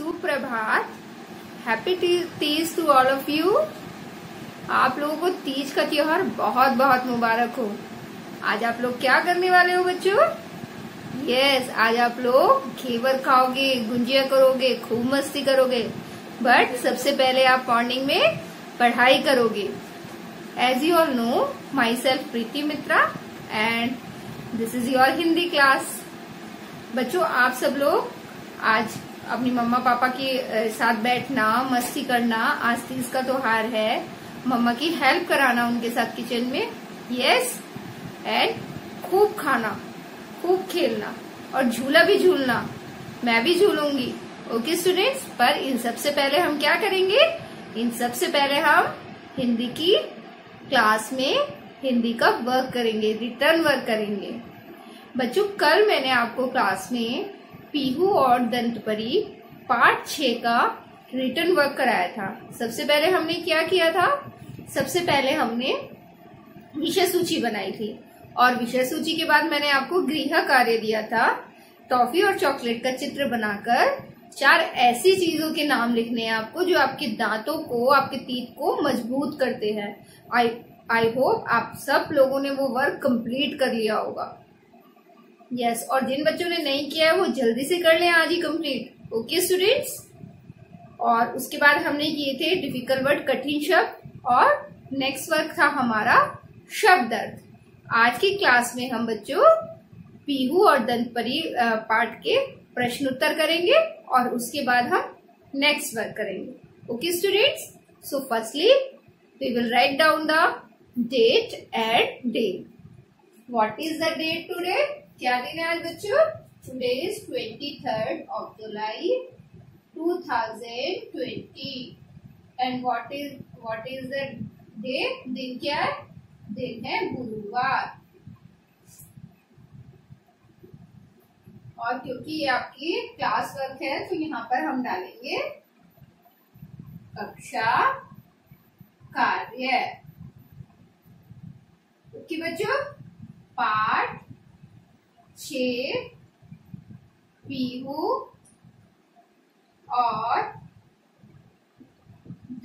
सुप्रभात। Happy Teej to all of you आप लोगों को तीज का त्योहार बहुत बहुत मुबारक हो। आज आप लोग क्या करने वाले हो बच्चों? यस आज आप लोग घेवर खाओगे, गुंजिया करोगे, खूब मस्ती करोगे। बट सबसे पहले आप मॉर्निंग में पढ़ाई करोगे। As you all know myself Preeti Mitra and this is your Hindi class बच्चों, आप सब लोग आज अपनी मम्मा पापा के साथ बैठना, मस्ती करना, आज तीज का त्योहार है। मम्मा की हेल्प कराना उनके साथ किचन में। यस एंड खूब खाना, खूब खेलना, और झूला भी झूलना। मैं भी झूलूँगी। ओके स्टूडेंट्स पर इन सबसे पहले हम क्या करेंगे? इन सबसे पहले हम हिंदी की क्लास में हिंदी का वर्क करेंगे रिटर्न वर्क करेंगे। बच्चों, कल मैंने आपको क्लास में पीहू और दंतपरी पार्ट छ का रिटर्न वर्क कराया था। सबसे पहले हमने क्या किया था? सबसे पहले हमने विषय सूची बनाई थी। और विषय सूची के बाद मैंने आपको गृह कार्य दिया था। टॉफी और चॉकलेट का चित्र बनाकर चार ऐसी चीज़ों के नाम लिखने हैं आपको जो आपके दांतों को, आपके तीत को मज़बूत करते हैं। आई आई होप आप सब लोगों ने वो वर्क कंप्लीट कर लिया होगा। यस yes, और जिन बच्चों ने नहीं किया है वो जल्दी से कर लें आज ही कंप्लीट ओके स्टूडेंट्स और उसके बाद हमने किए थे डिफ़िकल्ट वर्ड कठिन शब्द और नेक्स्ट वर्क था हमारा शब्द अर्थ आज की क्लास में हम बच्चों पीहू और दंतपरी पार्ट के प्रश्न उत्तर करेंगे और उसके बाद हम नेक्स्ट वर्क करेंगे. Okay students so firstly we will write down the date and day what is the date today क्या दिन है आज बच्चों today is twenty third of July two thousand twenty and what is what is the day दिन क्या है? दिन है गुरुवार. और क्योंकि ये आपकी क्लास वर्क है तो यहाँ पर हम डालेंगे कक्षा कार्य. ओके बच्चों पाठ छ पीहू और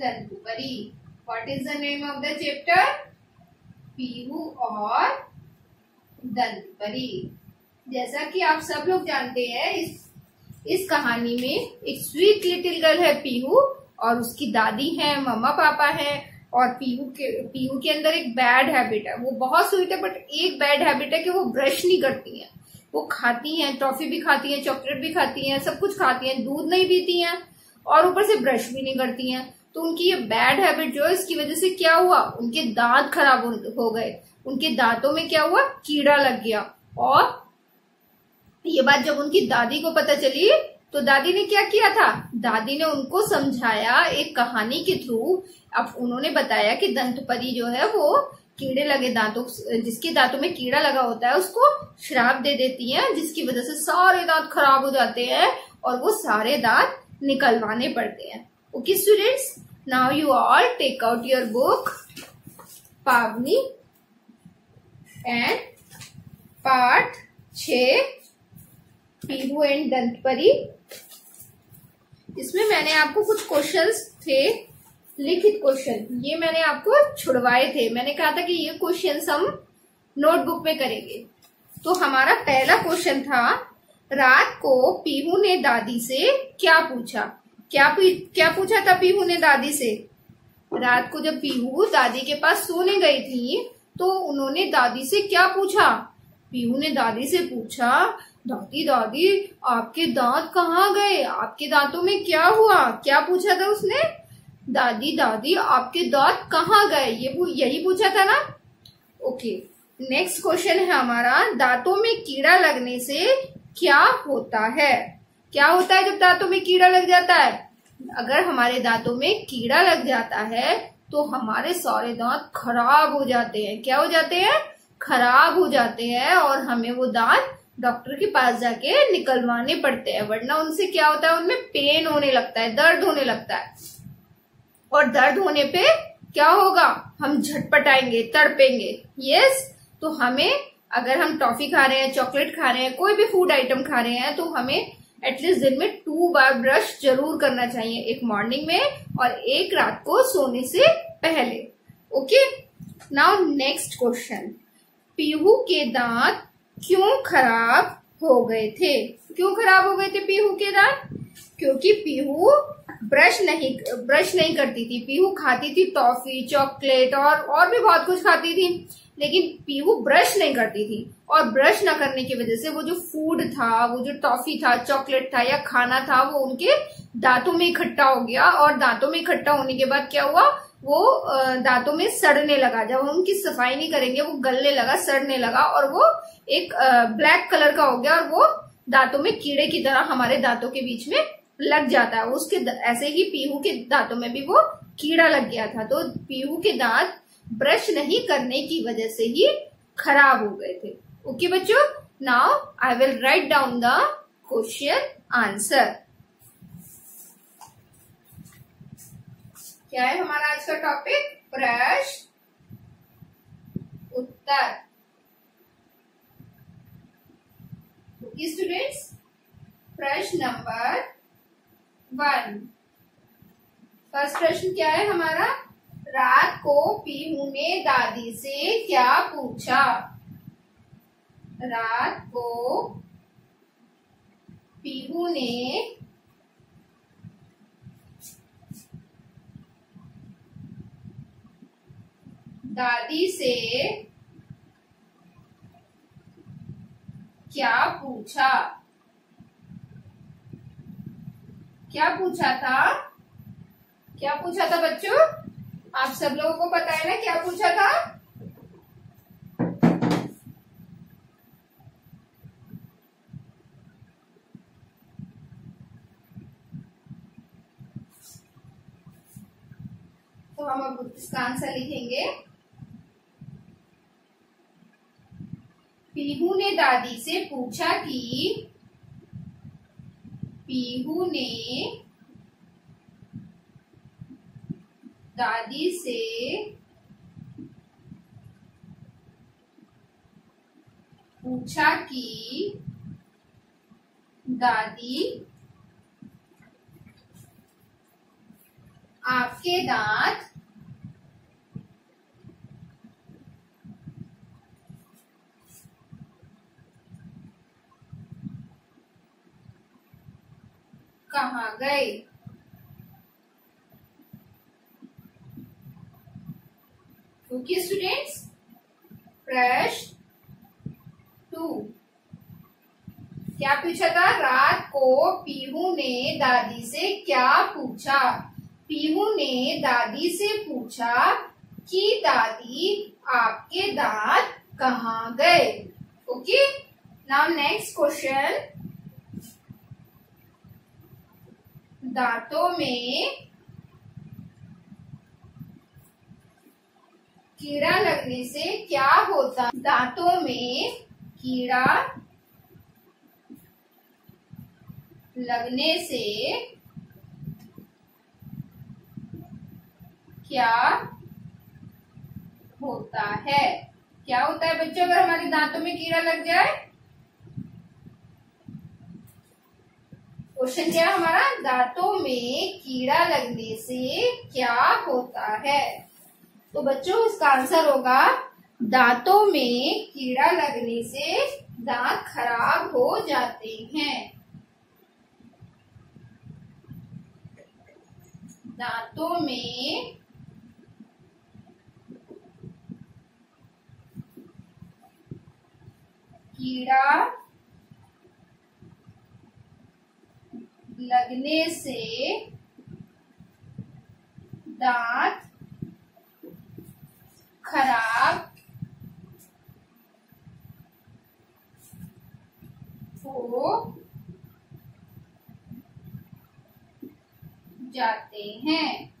Dantupari what is the name of the chapter Pihu और दंतुपरी जैसा कि आप सब लोग जानते हैं, इस इस कहानी में एक स्वीट लिटिल गर्ल है पीहू और उसकी दादी है, मम्मा पापा है और पीहू के पीहू के अंदर एक बैड हैबिट है। वो बहुत स्वीट है बट एक बैड हैबिट है कि वो ब्रश नहीं करती है। वो खाती हैं टॉफी भी खाती हैं, चॉकलेट भी खाती हैं, सब कुछ खाती हैं, दूध नहीं पीती हैं और ऊपर से ब्रश भी नहीं करती हैं। तो उनकी ये बैड हैबिट जो है, इसकी वजह से क्या हुआ? उनके दांत खराब हो गए। उनके दांतों में क्या हुआ? कीड़ा लग गया। और ये बात जब उनकी दादी को पता चली तो दादी ने क्या किया था? दादी ने उनको समझाया एक कहानी के थ्रू। अब उन्होंने बताया कि दंतपरी जो है, वो कीड़े लगे दांतों जिसके दांतों में कीड़ा लगा होता है, उसको श्राप दे देती है, जिसकी वजह से सारे दांत खराब हो जाते हैं और वो सारे दांत निकलवाने पड़ते हैं। Okay students now you all take out your book पावनी एंड पार्ट छ पीहू एंड दंतपरी इसमें मैंने आपको कुछ क्वेश्चंस थे। लिखित क्वेश्चन ये मैंने आपको छुड़वाए थे. मैंने कहा था कि ये क्वेश्चन हम नोटबुक में करेंगे. तो हमारा पहला क्वेश्चन था रात को पीहू ने दादी से क्या पूछा? क्या पी, क्या पूछा था पीहू ने दादी से? रात को जब पीहू दादी के पास सोने गई थी तो उन्होंने दादी से क्या पूछा? पीहू ने दादी से पूछा दादी दादी आपके दांत कहाँ गए? आपके दांतों में क्या हुआ? क्या पूछा था उसने? दादी दादी, आपके दांत कहाँ गए? ये यही पूछा था ना? ओके नेक्स्ट क्वेश्चन है हमारा, दांतों में कीड़ा लगने से क्या होता है? क्या होता है जब दांतों में कीड़ा लग जाता है? अगर हमारे दांतों में कीड़ा लग जाता है तो हमारे सारे दांत खराब हो जाते हैं। क्या हो जाते हैं? खराब हो जाते हैं और हमें वो दांत डॉक्टर के पास जाके निकलवाने पड़ते हैं। वरना उनसे क्या होता है? उनमें पेन होने लगता है, दर्द होने लगता है। और दर्द होने पे क्या होगा? हम झटपटाएँगे, तड़पेंगे। यस तो हमें, अगर हम टॉफी खा रहे हैं, चॉकलेट खा रहे हैं, कोई भी फ़ूड आइटम खा रहे हैं तो हमें एटलीस्ट दिन में टू बार ब्रश ज़रूर करना चाहिए, एक मॉर्निंग में और एक रात को सोने से पहले। Okay now next question Pihu के दांत क्यों खराब हो गए थे? क्यों खराब हो गए थे पीहू के दांत? क्योंकि पीहू ब्रश नहीं ब्रश नहीं करती थी। पीहू खाती थी टॉफी, चॉकलेट और और भी बहुत कुछ खाती थी। लेकिन पीहू ब्रश नहीं करती थी। और ब्रश ना करने की वजह से वो जो फ़ूड था, वो जो टॉफी था, चॉकलेट था या खाना था, वो उनके दांतों में इकट्ठा हो गया। और दांतों में इकट्ठा होने के बाद क्या हुआ? वो दांतों में सड़ने लगा। जब हम उनकी सफ़ाई नहीं करेंगे, वो गलने लगा, सड़ने लगा और वो एक ब्लैक कलर का हो गया और वो दांतों में कीड़े की तरह हमारे दांतों के बीच में लग जाता है। उसके ऐसे ही पीहू के दांतों में भी वो कीड़ा लग गया था। तो पीहू के दांत ब्रश नहीं करने की वजह से ही खराब हो गए थे। ओके बच्चों now I will write down the question answer क्या है हमारा आज का टॉपिक ब्रश उत्तर। स्टूडेंट्स प्रश्न नंबर वन फ़र्स्ट प्रश्न क्या है हमारा? रात को पीहू ने दादी से क्या पूछा? रात को पीहू ने दादी से क्या पूछा? क्या पूछा था? क्या पूछा था बच्चों? आप सब लोगों को पता है ना क्या पूछा था? तो हम अब इसका आंसर लिखेंगे। पीहू ने दादी से पूछा कि पीहू ने दादी से पूछा कि दादी आपके दांत कहा गए? ओके स्टूडेंट्स प्रश्न टू क्या पूछा था? रात को पीहू ने दादी से क्या पूछा? पीहू ने दादी से पूछा कि दादी, आपके दांत कहाँ गए? ओके नाउ नेक्स्ट क्वेश्चन दांतों में कीड़ा लगने से क्या होता दांतों में कीड़ा लगने से क्या होता है? क्या होता है बच्चों, अगर हमारे दांतों में कीड़ा लग जाए? क्वेश्चन क्या हमारा, दांतों में कीड़ा लगने से क्या होता है? तो बच्चों, इसका आंसर होगा, दांतों में कीड़ा लगने से दांत खराब हो जाते हैं। दांतों में कीड़ा लगने से दांत खराब हो जाते हैं।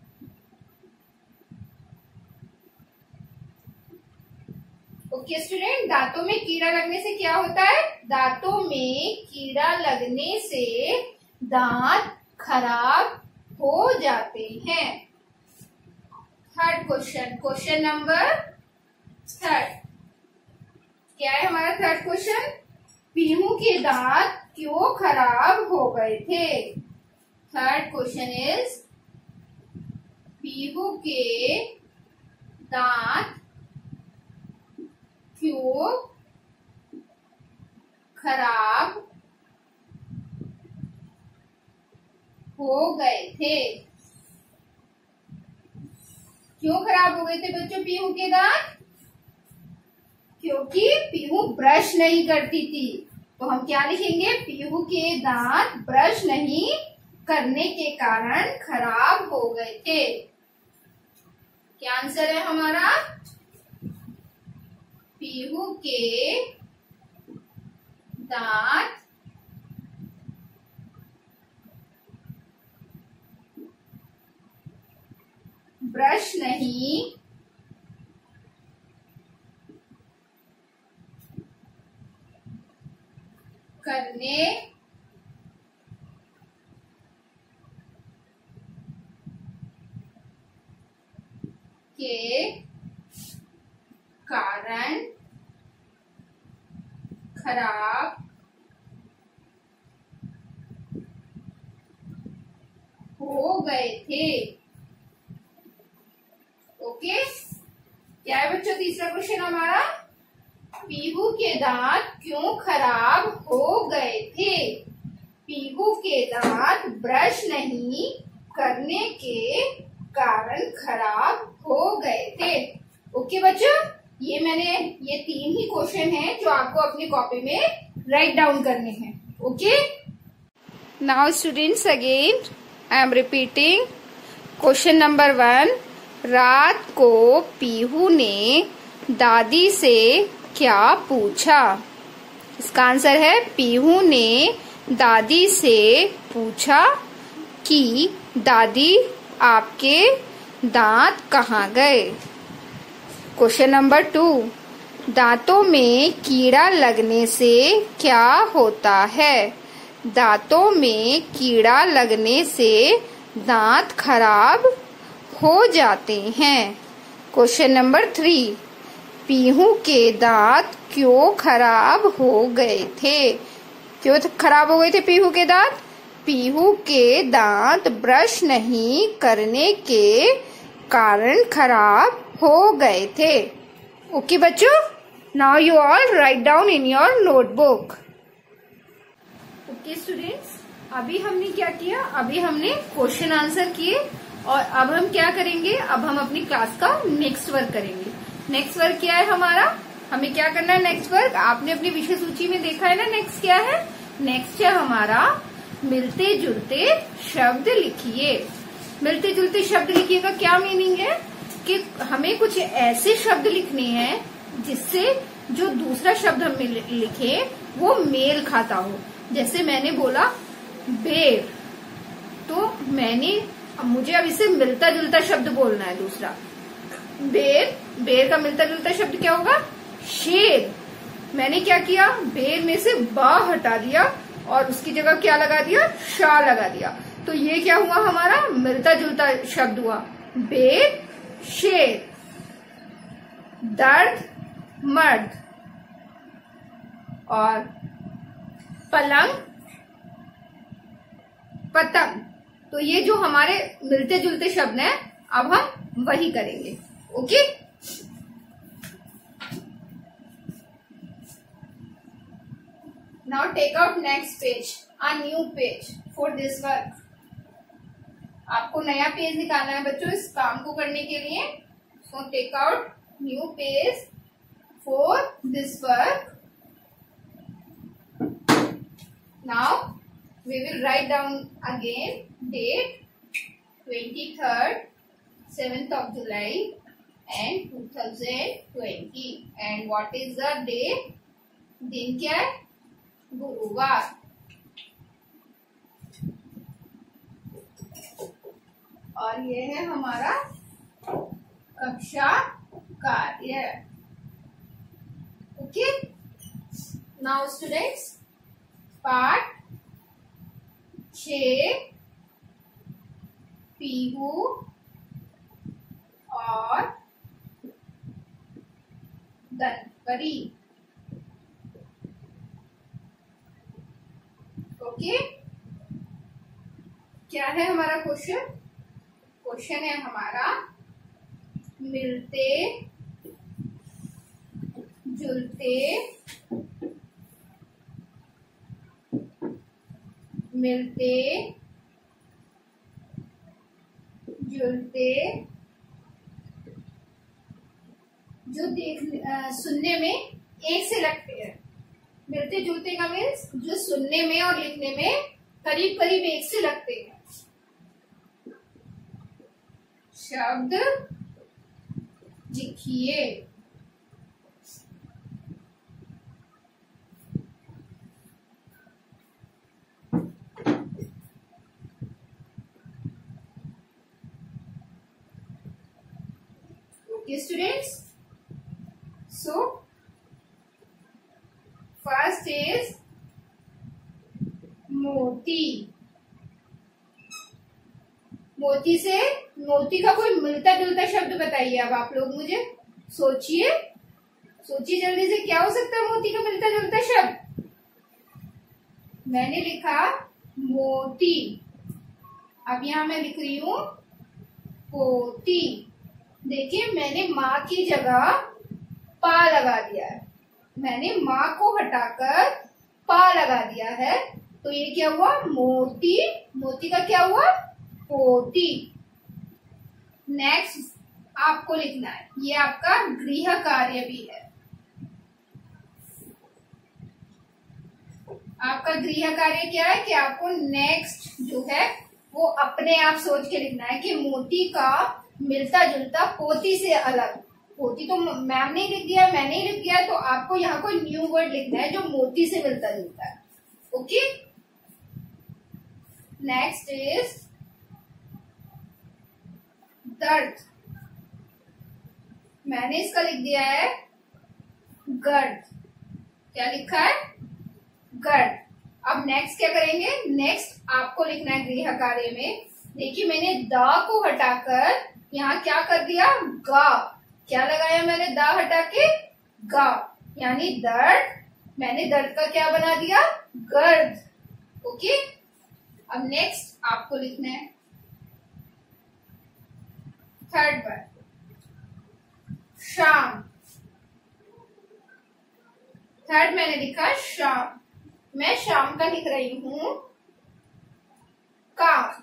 ओके स्टूडेंट दांतों में कीड़ा लगने से क्या होता है? दांतों में कीड़ा लगने से दांत खराब हो जाते हैं। Third question question number third क्या है हमारा थर्ड क्वेश्चन पीहू के दांत क्यों खराब हो गए थे? थर्ड क्वेश्चन इज़ पीहू के दांत क्यों खराब हो गए थे। क्यों खराब हो गए थे बच्चों? पीहू के दांत? क्योंकि पीहू ब्रश नहीं करती थी। तो हम क्या लिखेंगे? पीहू के दांत ब्रश नहीं करने के कारण खराब हो गए थे। क्या आंसर है हमारा? पीहू के दांत ब्रश नहीं। करने। के कारण खराब। हो गए थे। ओके क्या है बच्चों तीसरा क्वेश्चन हमारा? पीहू के दांत क्यों खराब हो गए थे? पीहू के दांत ब्रश नहीं करने के कारण खराब हो गए थे। ओके बच्चों? ये मैंने, ये तीन ही क्वेश्चन हैं जो आपको अपनी कॉपी में राइट डाउन करने हैं। Okay now students again I am repeating question number one रात को पीहू ने दादी से क्या पूछा? इसका आंसर है, पीहू ने दादी से पूछा कि, दादी, आपके दांत कहाँ गए? क्वेश्चन नंबर टू दांतों में कीड़ा लगने से क्या होता है? दांतों में कीड़ा लगने से दांत खराब हो जाते हैं। क्वेश्चन नंबर थ्री पीहू के दांत क्यों खराब हो गए थे? क्यों खराब हो गए थे पीहू के दांत? पीहू के दांत ब्रश नहीं करने के कारण खराब हो गए थे। ओके बच्चों now you all write down in your notebook okay students अभी हमने क्या किया? अभी हमने क्वेश्चन आंसर किए। और अब हम क्या करेंगे? अब हम अपनी क्लास का नेक्स्ट वर्क करेंगे। नेक्स्ट वर्क क्या है हमारा? हमें क्या करना है नेक्स्ट वर्क आपने अपनी विषय सूची में देखा है ना नेक्स्ट क्या है? नेक्स्ट है हमारा मिलते जुलते शब्द लिखिए। मिलते जुलते शब्द लिखिए का क्या मीनिंग है? कि हमें कुछ ऐसे शब्द लिखने हैं जिससे जो दूसरा शब्द हम लिखे, वो मेल खाता हो। जैसे मैंने बोला, बेर। तो मैंने मुझे अब इसे मिलता जुलता शब्द बोलना है दूसरा। बेर बेर का मिलता जुलता शब्द क्या होगा? शेर। मैंने क्या किया? बेर में से बा हटा दिया और उसकी जगह क्या लगा दिया? शाह लगा दिया। तो ये क्या हुआ हमारा? मिलता जुलता शब्द हुआ। बेर, शेर। दर्द, मर्द। और पलंग, पतंग। तो ये जो हमारे मिलते जुलते शब्द हैं, अब हम वही करेंगे। Okay? Now take out next page, a new page for this work. आपको नया पेज निकालना है बच्चों इस काम को करने के लिए। So take out new page for this work now again date twenty third seventh of July and two thousand twenty and what is the day दिन क्या है गुरुवार और ये है हमारा कक्षा कार्य। ओके नाउ स्टूडेंट्स पाठ छ पीहू और दनपरी। ओके? क्या है हमारा क्वेश्चन? क्वेश्चन है हमारा मिलते जुलते मिलते, जुलते, जो देख सुनने में एक से लगते हैं। मिलते, जुलते का मीन्स जो सुनने में और लिखने में करीब करीब एक से लगते हैं। शब्द लिखिए। Okay, students. So, first is मोती। मोती से मोती का कोई मिलता जुलता शब्द बताइए अब आप लोग मुझे। सोचिए। सोचिए जल्दी से क्या हो सकता है मोती का मिलता जुलता शब्द? मैंने लिखा मोती। अब यहाँ मैं लिख रही हूँ पोती। देखिए, मैंने माँ की जगह पा लगा दिया है। मैंने माँ को हटाकर पा लगा दिया है। तो ये क्या हुआ? मोती। मोती का क्या हुआ? पोती। नेक्स्ट आपको लिखना है। ये आपका गृह कार्य भी है। आपका गृह कार्य क्या है? कि आपको नेक्स्ट जो है, वो अपने आप सोच के लिखना है कि मोती का मिलता जुलता पोती से अलग। पोती तो मैम ने लिख दिया, मैंने ही लिख दिया तो आपको यहाँ कोई न्यू वर्ड लिखना है जो मोती से मिलता जुलता है। ओके नेक्स्ट इज़ दर्द। मैंने इसका लिख दिया है गर्द। क्या लिखा है? गर्द। अब नेक्स्ट क्या करेंगे? नेक्स्ट आपको लिखना है गृह कार्य में। देखिए मैंने द को हटाकर यहाँ क्या कर दिया? गा। क्या लगाया मैंने? दा हटा के गा। यानी दर्द। मैंने दर्द का क्या बना दिया? गर्द। ओके? अब नेक्स्ट आपको लिखना है। थर्ड पर। शाम। थर्ड मैंने लिखा शाम। मैं शाम का लिख रही हूँ। काम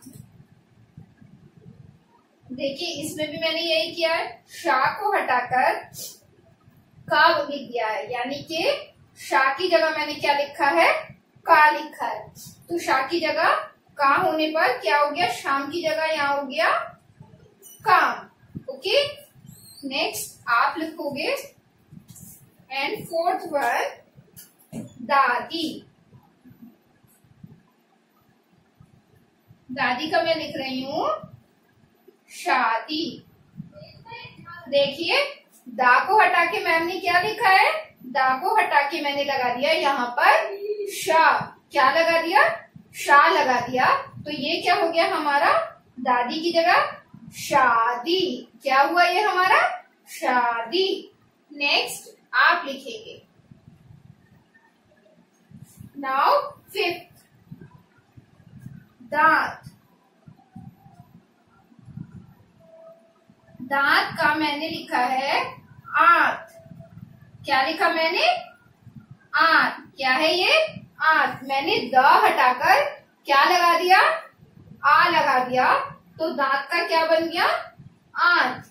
देखिए, इसमें भी मैंने यही किया है शाह को हटाकर का लिख दिया है। यानी कि शाह की जगह मैंने क्या लिखा है? का लिखा है। तो शाह की जगह का होने पर क्या हो गया? शाम की जगह यहाँ हो गया काम। ओके? नेक्स्ट आप लिखोगे एंड फोर्थ वन दादी। दादी का मैं लिख रही हूँ शादी। देखिए, दा को हटा के मैम ने क्या लिखा है? दा को हटा के मैंने लगा दिया यहाँ पर शाह क्या लगा दिया? शाह लगा दिया। तो ये क्या हो गया हमारा? दादी की जगह शादी। क्या हुआ ये हमारा? शादी। नेक्स्ट आप लिखेंगे। नाउ फिफ्थ दांत। दांत का मैंने लिखा है आंत। क्या लिखा मैंने? आंत। क्या है ये? आंत। मैंने द हटाकर क्या लगा दिया? आ लगा दिया। तो दांत का क्या बन गया? आंत।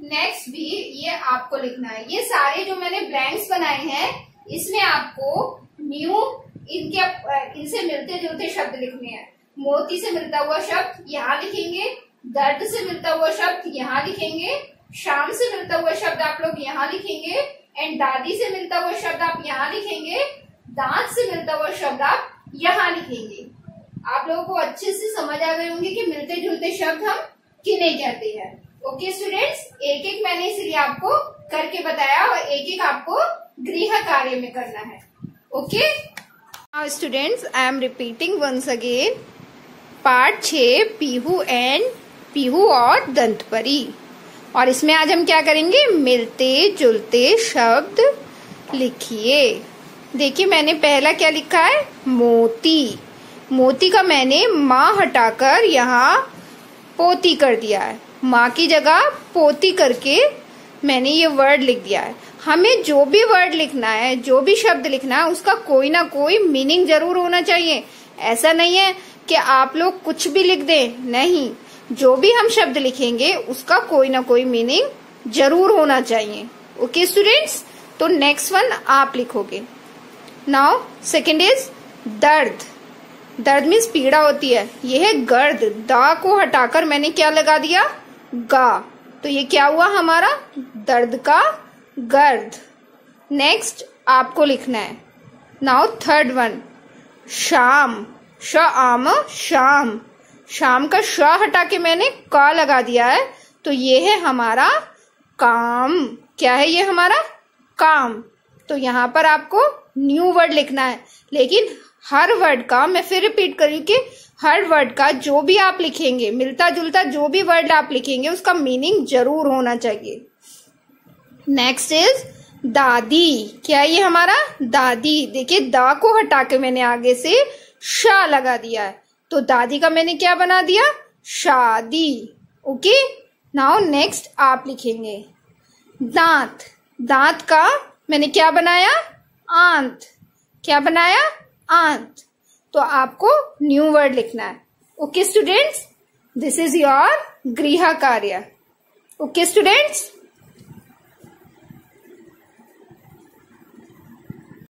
नेक्स्ट भी ये आपको लिखना है। ये सारे जो मैंने ब्लैंक्स बनाए हैं, इसमें आपको न्यू इनके इनसे मिलते जुलते शब्द लिखने हैं। मोती से मिलता हुआ शब्द यहाँ लिखेंगे। दर्द से मिलता हुआ शब्द यहाँ लिखेंगे, शाम से मिलता हुआ शब्द आप लोग यहाँ लिखेंगे एंड दादी से मिलता हुआ शब्द आप यहाँ लिखेंगे, दांत से मिलता हुआ शब्द आप यहाँ लिखेंगे। आप लोगों को अच्छे से समझ आ गए होंगे कि मिलते जुलते शब्द हम किन्हें कहते हैं। ओके स्टूडेंट्स एक एक मैंने इसलिए आपको करके बताया और एक एक आपको गृह कार्य में करना है। Okay students I am repeating once again part छ, पीहू एंड पीहू और दंतपरी। और इसमें आज हम क्या करेंगे? मिलते जुलते शब्द लिखिए। देखिए, मैंने पहला क्या लिखा है? मोती। मोती का मैंने माँ हटाकर यहाँ पोती कर दिया है। माँ की जगह पोती करके मैंने ये वर्ड लिख दिया है। हमें जो भी वर्ड लिखना है, जो भी शब्द लिखना है, उसका कोई ना कोई मीनिंग ज़रूर होना चाहिए। ऐसा नहीं है कि आप लोग कुछ भी लिख दें। नहीं। जो भी हम शब्द लिखेंगे, उसका कोई ना कोई मीनिंग ज़रूर होना चाहिए। ओके स्टूडेंट्स तो नेक्स्ट वन आप लिखोगे। नाउ सेकेंड इज़ दर्द। दर्द मीन्स पीड़ा होती है। यह है गर्द। दा को हटाकर मैंने क्या लगा दिया? गा। तो ये क्या हुआ हमारा? दर्द का गर्द। नेक्स्ट आपको लिखना है। नाउ थर्ड वन शाम। श आम शाम। शाम का श हटा के मैंने का लगा दिया है तो ये है हमारा काम। क्या है ये हमारा? काम। तो यहाँ पर आपको न्यू वर्ड लिखना है। लेकिन हर वर्ड का, मैं फिर रिपीट करी कि हर वर्ड का जो भी आप लिखेंगे मिलता जुलता जो भी वर्ड आप लिखेंगे, उसका मीनिंग ज़रूर होना चाहिए। नेक्स्ट इज़ दादी। क्या ये हमारा? दादी। देखिए, दा को हटा के मैंने आगे से शा लगा दिया है। तो दादी का मैंने क्या बना दिया? शादी। ओके? नाउ नेक्स्ट आप लिखेंगे। दांत। दांत का मैंने क्या बनाया? आंत। क्या बनाया? आंत। तो आपको न्यू वर्ड लिखना है। Okay students this is your गृह कार्य। Okay students